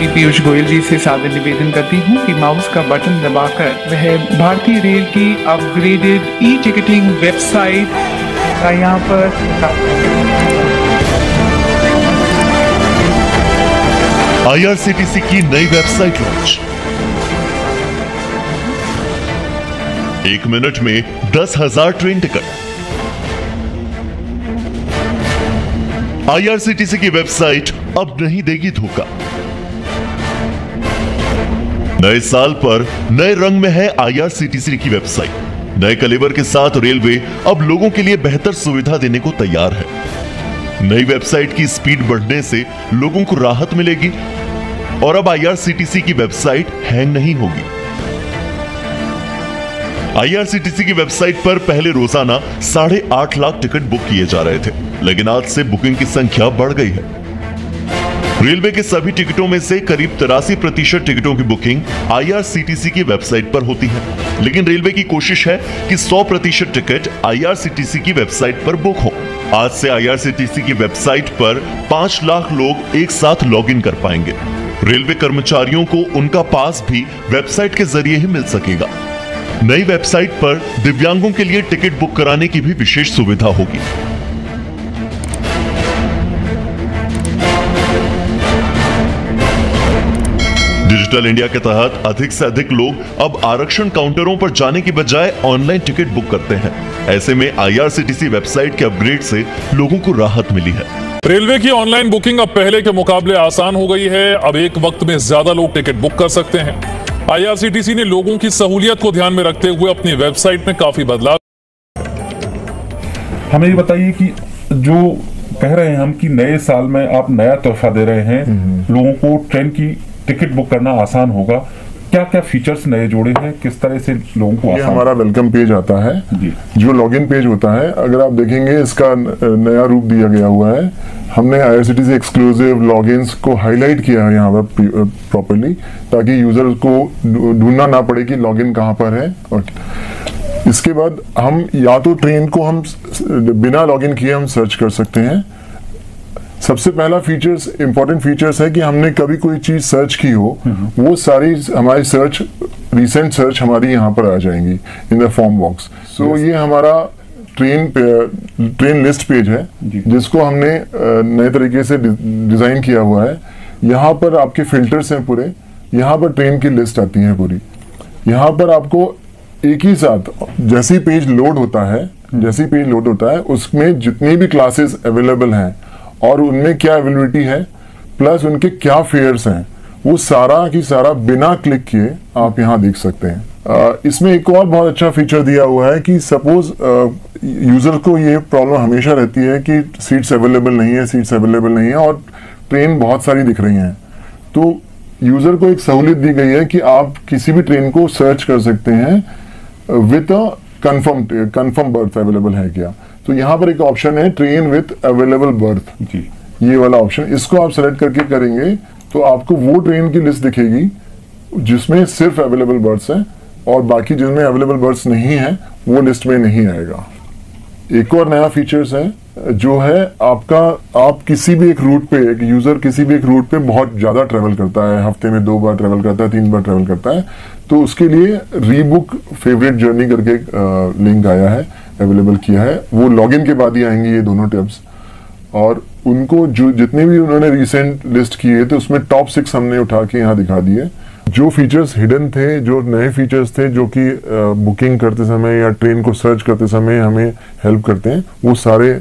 श्री पीयूष गोयल जी से सादर निवेदन करती हूँ कि माउस का बटन दबाकर वह भारतीय रेल की अपग्रेडेड ई टिकटिंग वेबसाइट का यहाँ पर आईआरसीटीसी की नई वेबसाइट लॉन्च एक मिनट में दस हज़ार ट्रेन टिकट आईआरसीटीसी की वेबसाइट अब नहीं देगी धोखा। नए साल पर नए रंग में है आईआरसीटीसी की वेबसाइट नए कलेवर के साथ रेलवे अब लोगों के लिए बेहतर सुविधा देने को तैयार है। नई वेबसाइट की स्पीड बढ़ने से लोगों को राहत मिलेगी और अब आईआरसीटीसी की वेबसाइट हैंग नहीं होगी। आईआरसीटीसी की वेबसाइट पर पहले रोज़ाना साढ़े आठ लाख टिकट बुक किए जा रहे थे, लेकिन आज से बुकिंग की संख्या बढ़ गई है। रेलवे के सभी टिकटों में से करीब तिरासी प्रतिशत टिकटों की बुकिंग आईआरसीटीसी की वेबसाइट पर होती है। लेकिन रेलवे की कोशिश है कि 100 प्रतिशत टिकट आईआरसीटीसी की वेबसाइट पर बुक हो। आज से आईआरसीटीसी की वेबसाइट पर 5 लाख लोग एक साथ लॉगिन कर पाएँगे। रेलवे कर्मचारियों को उनका पास भी वेबसाइट के ज़रिए ही मिल सकेगा। नई वेबसाइट पर दिव्यांगों के लिए टिकट बुक कराने की भी विशेष सुविधा होगी। डिजिटल इंडिया के तहत अधिक से अधिक लोग अब आरक्षण काउंटरों पर जाने की बजाय ऑनलाइन टिकट बुक करते हैं। ऐसे में आईआरसीटीसी वेबसाइट के अपग्रेड से लोगों को राहत मिली है। रेलवे की ऑनलाइन बुकिंग अब पहले के मुकाबले आसान हो गई है। अब एक वक्त में ज़्यादा लोग टिकट बुक कर सकते हैं। आईआरसीटीसी ने लोगों की सहूलियत को ध्यान में रखते हुए अपनी वेबसाइट में काफ़ी बदलाव हमें ये बताइए कि जो कह रहे हैं हम कि नए साल में आप नया तोहफा दे रहे हैं लोगों को ट्रेन की टिकट बुक करना आसान होगा। क्या क्या फीचर्स नए जोड़े हैं? किस तरह से लोगों को ये आसान हमारा वेलकम पेज आता है। जी। जो लॉगिन पेज होता है अगर आप देखेंगे इसका नया रूप दिया गया हुआ है। हमने आईआरसीटी से एक्सक्लूसिव लॉगिन्स को हाईलाइट किया है यहाँ पर प्रॉपरली ताकि यूज़र को ढूंढना ना पड़े कि लॉगिन कहाँ पर है। और इसके बाद हम या तो ट्रेन को हम बिना लॉगिन किए हम सर्च कर सकते हैं। सबसे पहला फीचर्स इंपॉर्टेंट फीचर्स है कि हमने कभी कोई चीज़ सर्च की हो वो सारी हमारी सर्च रीसेंट सर्च हमारी यहाँ पर आ जाएँगी in the form box so ये हमारा ट्रेन ट्रेन लिस्ट पेज है जिसको हमने नए तरीके से डिज़ाइन किया हुआ है। यहाँ पर आपके फिल्टर्स हैं पूरे यहाँ पर ट्रेन की लिस्ट आती है पूरी। यहाँ पर आपको एक ही साथ जैसे पेज लोड होता है जैसे ही पेज लोड होता है उसमें जितनी भी क्लासेस अवेलेबल हैं और उनमें क्या अवेलेबिलिटी है? प्लस उनके क्या फेयर्स हैं? वो सारा की सारा बिना क्लिक किए आप यहाँ देख सकते हैं। इसमें एक और बहुत अच्छा फीचर दिया हुआ है कि सपोज़ यूज़र को ये प्रॉब्लम हमेशा रहती है कि सीट्स अवेलेबल नहीं है सीट्स अवेलेबल नहीं है और ट्रेन बहुत सारी दिख रही हैं। तो यूज़र को एक सहूलियत दी गई है कि आप किसी भी ट्रेन को सर्च कर सकते हैं with a confirm confirm berth available है क्या। तो यहाँ पर एक ऑप्शन है ट्रेन विथ अवेलेबल बर्थ जी। ये वाला ऑप्शन इसको आप सेलेक्ट करके करेंगे तो आपको वो ट्रेन की लिस्ट दिखेगी जिसमें सिर्फ़ अवेलेबल बर्ड्स हैं और बाकी जिनमें अवेलेबल बर्ड्स नहीं है वो लिस्ट में नहीं आएगा। एक और नया फीचर्स है जो है आपका आप किसी भी एक रूट पे एक यूज़र किसी भी एक रूट पे बहुत ज़्यादा ट्रेवल करता है हफ़्ते में दो बार ट्रेवल करता है तीन बार ट्रेवल करता है तो उसके लिए रीबुक फेवरेट जर्नी करके लिंक आया है। अवेलेबल किया है, वो लॉगिन के बाद ही आएँगे ये दोनों टैब्स और उनको जो, जितने भी उन्होंने रिसेंट लिस्ट किए थे, उसमें टॉप सिक्स हमने उठा के यहाँ दिखा दिए। जो फीचर्स हिडन थे, जो नए फीचर्स थे, जो कि बुकिंग करते समय या ट्रेन को सर्च करते समय हमें हेल्प करते हैं, वो सारे